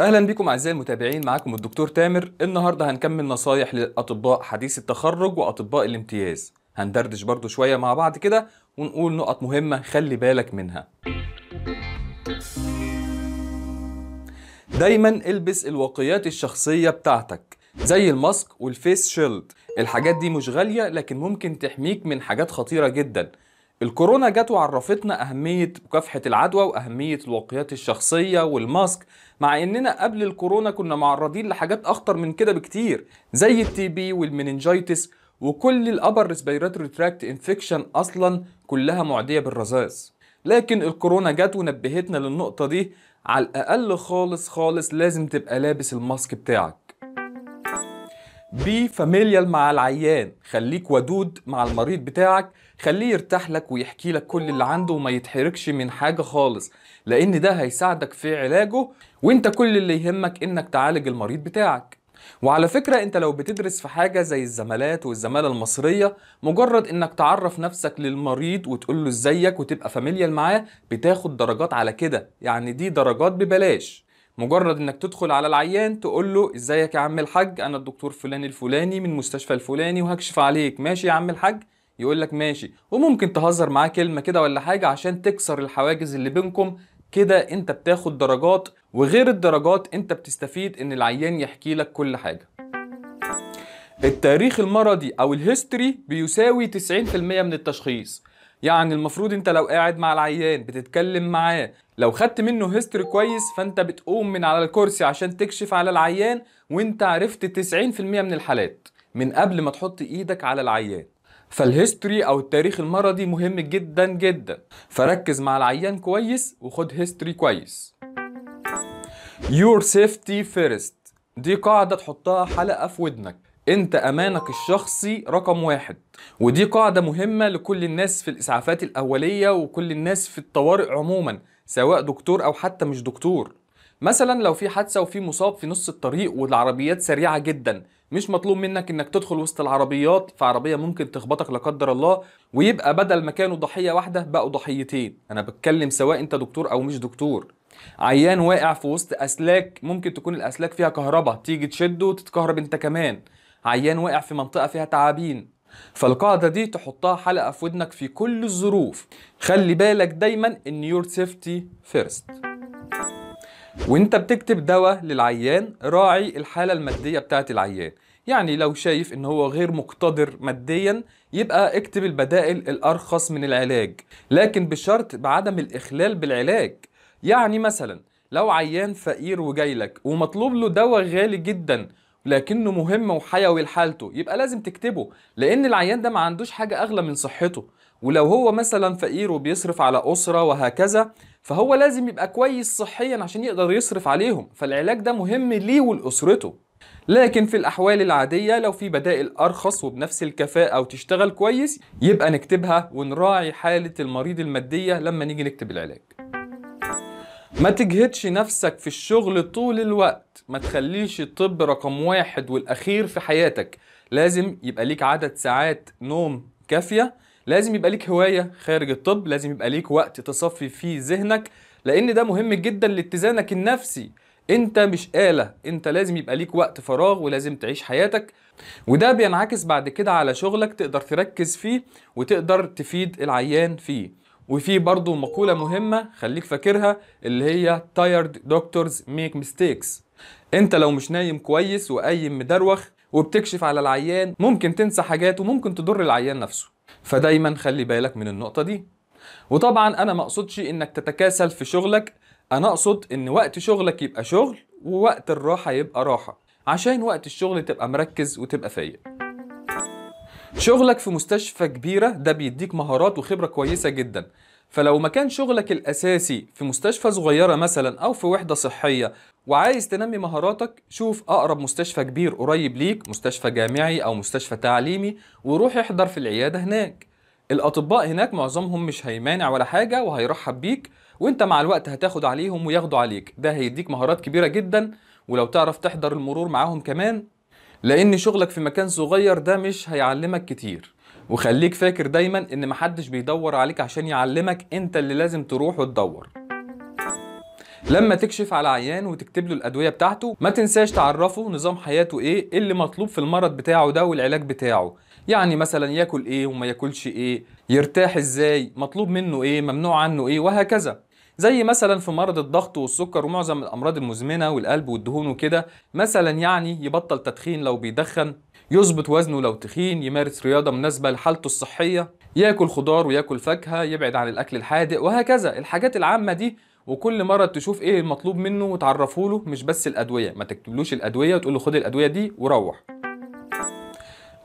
أهلا بكم أعزائي المتابعين معاكم الدكتور تامر. النهارده هنكمل نصايح للاطباء حديث التخرج وأطباء الامتياز. هندردش برضو شوية مع بعض كده ونقول نقط مهمة خلي بالك منها. دايما إلبس الواقيات الشخصية بتاعتك زي ال mask وال face shield. الحاجات دي مش غالية لكن ممكن تحميك من حاجات خطيرة جدا. الكورونا جت وعرفتنا أهمية مكافحة العدوى وأهمية الواقيات الشخصية وال mask مع إننا قبل الكورونا كنا معرضين لحاجات أخطر من كده بكتير زي ال TB وال meningitis وكل ال upper respiratory tract infection أصلا كلها معدية بالرذاذ. لكن الكورونا جت ونبهتنا للنقطة دي على الأقل خالص خالص لازم تبقى لابس ال mask بتاعك. Be familiar مع العيان. خليك ودود مع المريض بتاعك. خليه يرتاح لك ويحكي لك كل اللي عنده وما يتحرجش من حاجة خالص لأن ده هيساعدك في علاجه وأنت كل اللي يهمك إنك تعالج المريض بتاعك. وعلى فكرة أنت لو بتدرس في حاجة زي الزمالات والزمالة المصرية مجرد إنك تعرف نفسك للمريض وتقول له إزيك وتبقى فاميليال معاه بتاخد درجات على كده. يعني دي درجات ببلاش. مجرد إنك تدخل على العيان تقول له إزيك يا عم الحاج؟ أنا الدكتور فلان الفلاني من مستشفى الفلاني وهكشف عليك. ماشي يا عم الحاج؟ يقول لك ماشي. وممكن تهزر معاه كلمة كده ولا حاجة عشان تكسر الحواجز اللي بينكم. كده أنت بتاخد درجات وغير الدرجات أنت بتستفيد إن العيان يحكي لك كل حاجة. التاريخ المرضي أو ال history بيساوي 90% من التشخيص. يعني المفروض انت لو قاعد مع العيان بتتكلم معاه لو خدت منه history كويس فانت بتقوم من على الكرسي عشان تكشف على العيان وانت عرفت 90% من الحالات من قبل ما تحط إيدك على العيان. فال history أو التاريخ المرضي مهم جدا جدا. فركز مع العيان كويس وخد هيستوري كويس. Your safety first. دي قاعدة تحطها حلقة في ودنك. انت امانك الشخصي رقم واحد. ودي قاعدة مهمة لكل الناس في الإسعافات الأولية وكل الناس في الطوارئ عموما سواء دكتور أو حتى مش دكتور. مثلا لو في حادثة وفي مصاب في نص الطريق والعربيات سريعة جدا مش مطلوب منك إنك تدخل وسط العربيات فعربية ممكن تخبطك لا قدر الله ويبقى بدل ما كانوا ضحية واحدة بقوا ضحيتين. أنا بتكلم سواء أنت دكتور أو مش دكتور. عيان واقع في وسط أسلاك ممكن تكون الأسلاك فيها كهرباء تيجي تشده وتتكهرب أنت كمان. عيان واقع في منطقة فيها تعابين. فالقاعدة دي تحطها حلقة في ودنك في كل الظروف. خلي بالك دايما إن your safety first وإنت بتكتب دواء للعيان راعي الحالة المادية بتاعت العيان. يعني لو شايف إن هو غير مقتدر ماديا يبقى اكتب البدائل الأرخص من العلاج. لكن بشرط بعدم الإخلال بالعلاج. يعني مثلا لو عيان فقير وجاي لك ومطلوب له دواء غالي جدا لكنه مهم وحيوي لحالته. يبقى لازم تكتبه لأن العيان ده ما عندوش حاجة أغلى من صحته. ولو هو مثلا فقير وبيصرف على أسرة وهكذا فهو لازم يبقى كويس صحيا عشان يقدر يصرف عليهم. فالعلاج ده مهم ليه ولأسرته. لكن في الأحوال العادية لو في بدائل أرخص وبنفس الكفاءة وتشتغل كويس يبقى نكتبها ونراعي حالة المريض المادية لما نيجي نكتب العلاج. ما تجهدش نفسك في الشغل طول الوقت. ما تخليش الطب رقم واحد والأخير في حياتك. لازم يبقى ليك عدد ساعات نوم كافية. لازم يبقى ليك هواية خارج الطب. لازم يبقى ليك وقت تصفي فيه ذهنك. لأن ده مهم جدا لاتزانك النفسي. أنت مش آلة. أنت لازم يبقى ليك وقت فراغ ولازم تعيش حياتك. وده بينعكس بعد كده على شغلك تقدر تركز فيه وتقدر تفيد العيان فيه. وفي برضو مقولة مهمة خليك فاكرها اللي هي tired doctors make mistakes انت لو مش نايم كويس وقايم مدروخ وبتكشف على العيان ممكن تنسى حاجات وممكن تضر العيان نفسه. فدايما خلي بالك من النقطة دي. وطبعا أنا ما أقصدش إنك تتكاسل في شغلك أنا أقصد إن وقت شغلك يبقى شغل ووقت الراحة يبقى راحة. عشان وقت الشغل تبقى مركز وتبقى فايق. شغلك في مستشفى كبيرة ده بيديك مهارات وخبرة كويسة جدا. فلو مكان شغلك الأساسي في مستشفى صغيرة مثلا أو في وحدة صحية وعايز تنمي مهاراتك شوف أقرب مستشفى كبير قريب ليك مستشفى جامعي أو مستشفى تعليمي وروح احضر في العيادة هناك. الأطباء هناك معظمهم مش هيمانع ولا حاجة وهيرحب بيك وأنت مع الوقت هتاخد عليهم وياخدوا عليك. ده هيديك مهارات كبيرة جدا ولو تعرف تحضر المرور معاهم كمان لأن شغلك في مكان صغير ده مش هيعلمك كتير. وخليك فاكر دايما إن محدش بيدور عليك عشان يعلمك أنت اللي لازم تروح وتدور. لما تكشف على عيان وتكتب له الأدوية بتاعته ما تنساش تعرفه نظام حياته إيه اللي مطلوب في المرض بتاعه ده والعلاج بتاعه. يعني مثلا ياكل إيه وما ياكلش إيه يرتاح إزاي مطلوب منه إيه ممنوع عنه إيه وهكذا. زي مثلا في مرض الضغط والسكر ومعظم الأمراض المزمنة والقلب والدهون وكده مثلا يعني يبطل تدخين لو بيدخن يظبط وزنه لو تخين يمارس رياضة مناسبة لحالته الصحية ياكل خضار وياكل فاكهة يبعد عن الأكل الحادق وهكذا. الحاجات العامة دي وكل مره تشوف إيه المطلوب منه وتعرفه له مش بس الأدوية. ما تكتبلوش الأدوية وتقول له خد الأدوية دي وروح.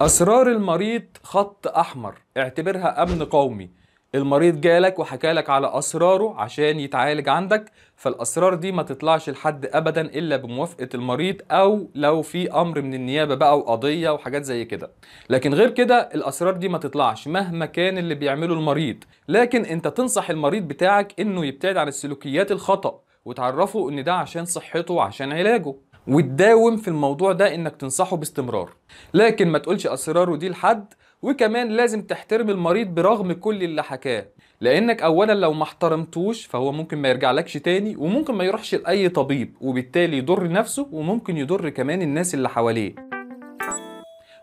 أسرار المريض خط أحمر اعتبرها أمن قومي. المريض جالك وحكالك على أسراره عشان يتعالج عندك فالأسرار دي ما تطلعش لحد ابدا إلا بموافقة المريض أو لو في أمر من النيابة بقى وقضية وحاجات زي كده. لكن غير كده الأسرار دي ما تطلعش مهما كان اللي بيعمله المريض. لكن أنت تنصح المريض بتاعك إنه يبتعد عن السلوكيات الخطأ وتعرفه إن ده عشان صحته وعشان علاجه. وتداوم في الموضوع ده إنك تنصحه باستمرار. لكن ما تقولش أسراره دي لحد وكمان لازم تحترم المريض برغم كل اللي حكاه. لأنك اولا لو ما احترمتوش فهو ممكن ما يرجعلكش تاني وممكن ما يروحش لأي طبيب وبالتالي يضر نفسه وممكن يضر كمان الناس اللي حواليه.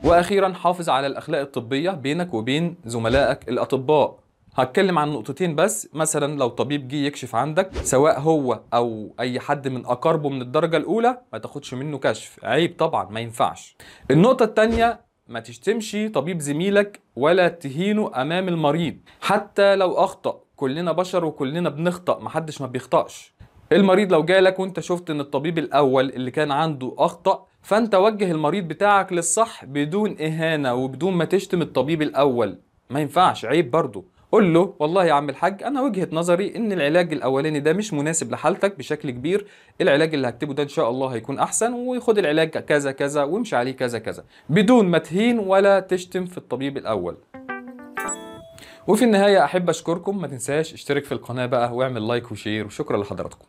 وأخيرا حافظ على الأخلاق الطبية بينك وبين زملائك الأطباء. هتكلم عن نقطتين بس مثلا لو طبيب جه يكشف عندك سواء هو أو أي حد من أقاربه من الدرجة الأولى ما تاخدش منه كشف. عيب طبعا ما ينفعش. النقطة الثانية ما تشتمش طبيب زميلك ولا تهينه أمام المريض. حتى لو أخطأ كلنا بشر وكلنا بنخطأ محدش ما بيخطأش. المريض لو جالك وأنت شفت إن الطبيب الأول اللي كان عنده أخطأ فأنت وجه المريض بتاعك للصح بدون إهانة وبدون ما تشتم الطبيب الأول. ما ينفعش عيب برضه قول له والله يا عم الحاج أنا وجهة نظري إن العلاج الأولاني ده مش مناسب لحالتك بشكل كبير العلاج اللي هكتبه ده إن شاء الله هيكون أحسن وخد العلاج كذا كذا وامشي عليه كذا كذا بدون ما تهين ولا تشتم في الطبيب الأول. وفي النهاية أحب أشكركم ما تنساش اشترك في القناة بقى واعمل like و share وشكرا لحضراتكم.